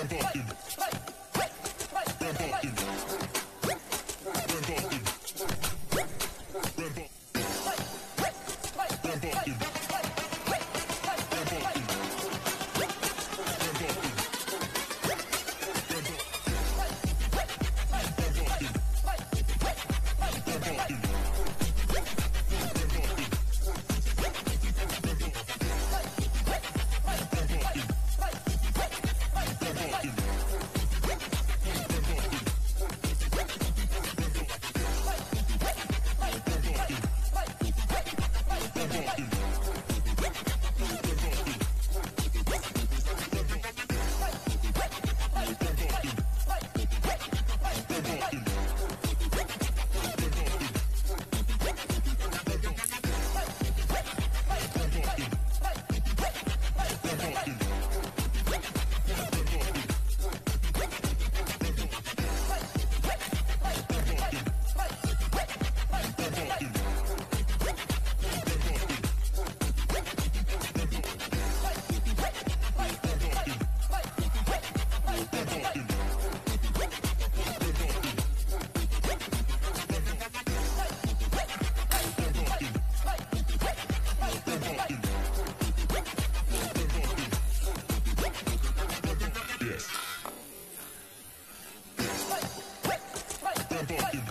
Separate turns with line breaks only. Fucking Yes. Tempo.